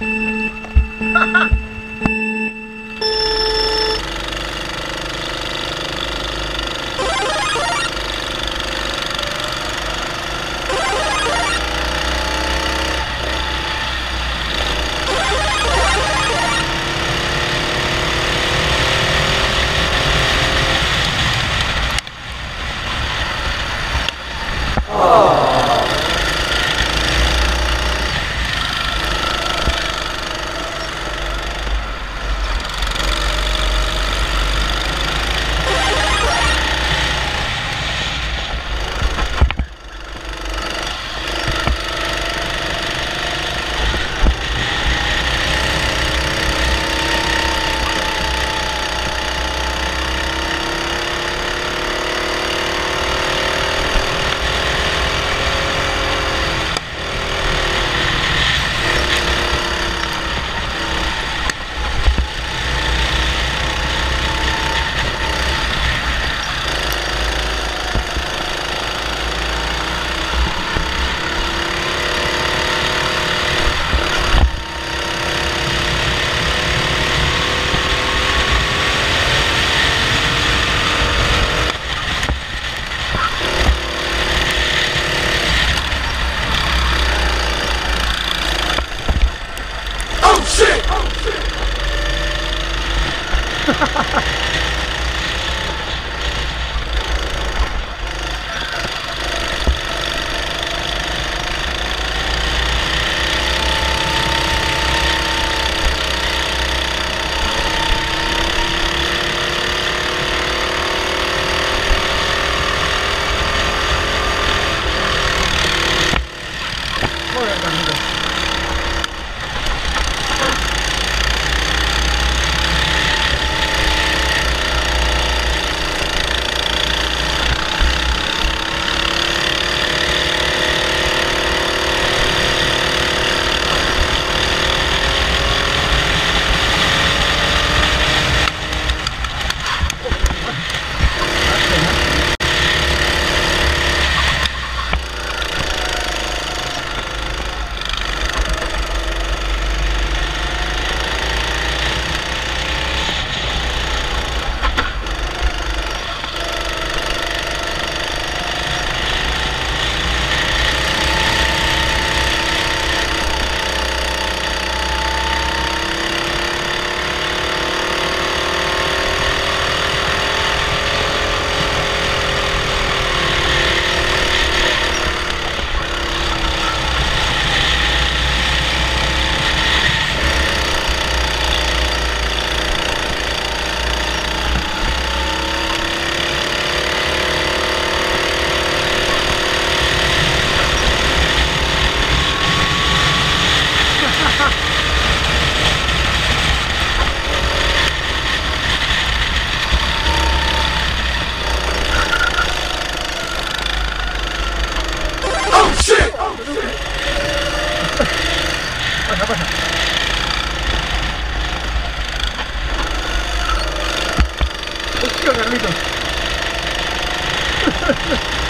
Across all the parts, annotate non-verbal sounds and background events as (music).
Ha (laughs) ha! Ha ha ha!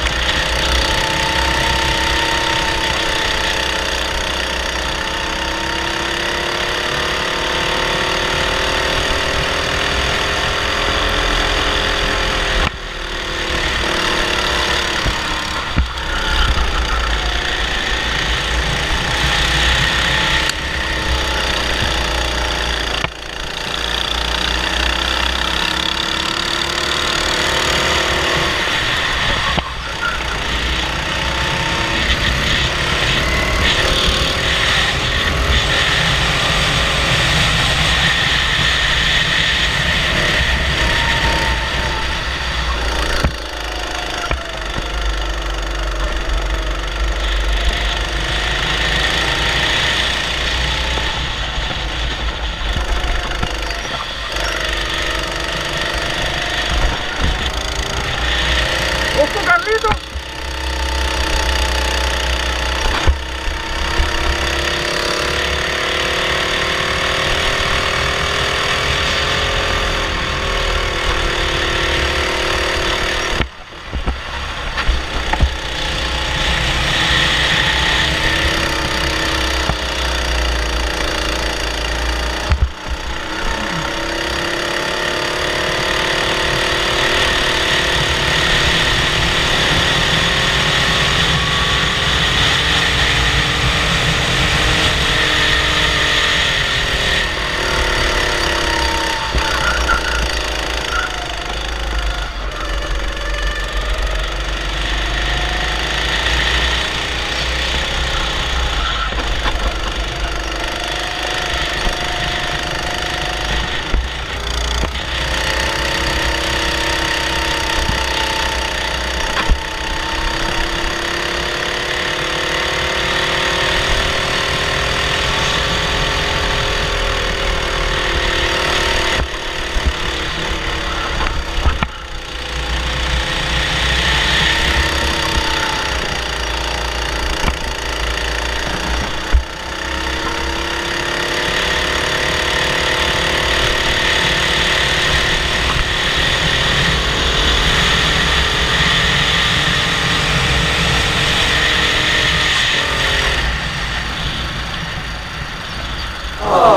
Oh.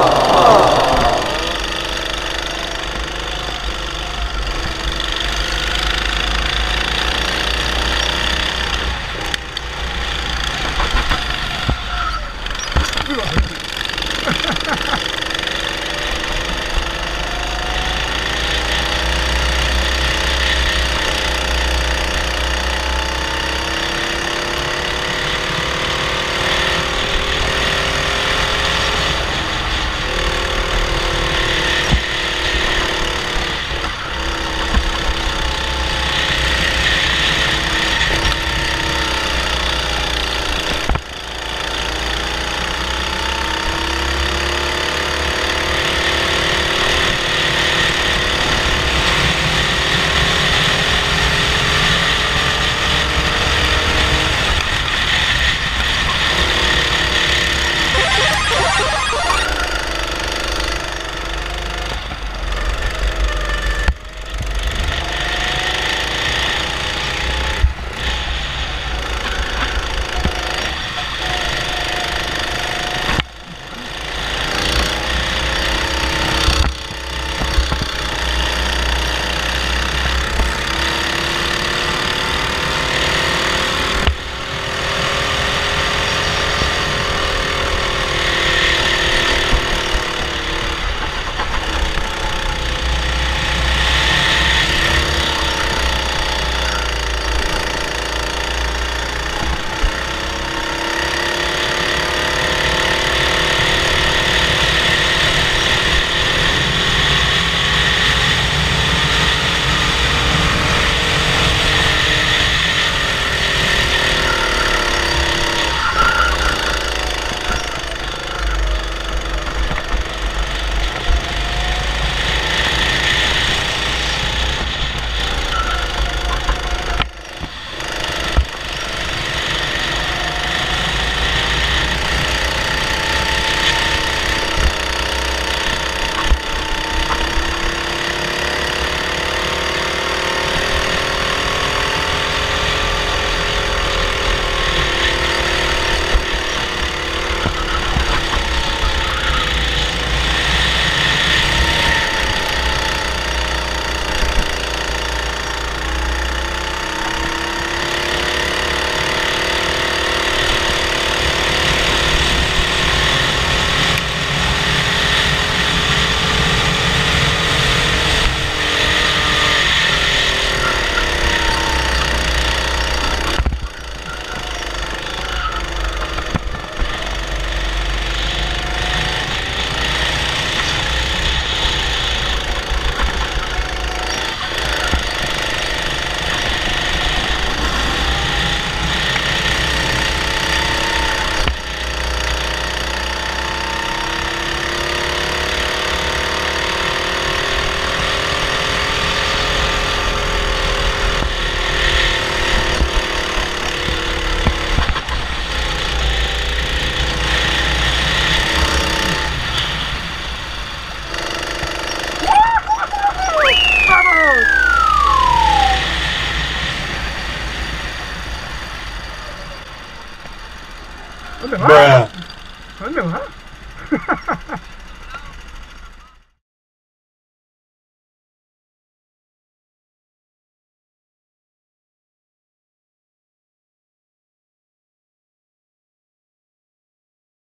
很冷啊，很冷啊。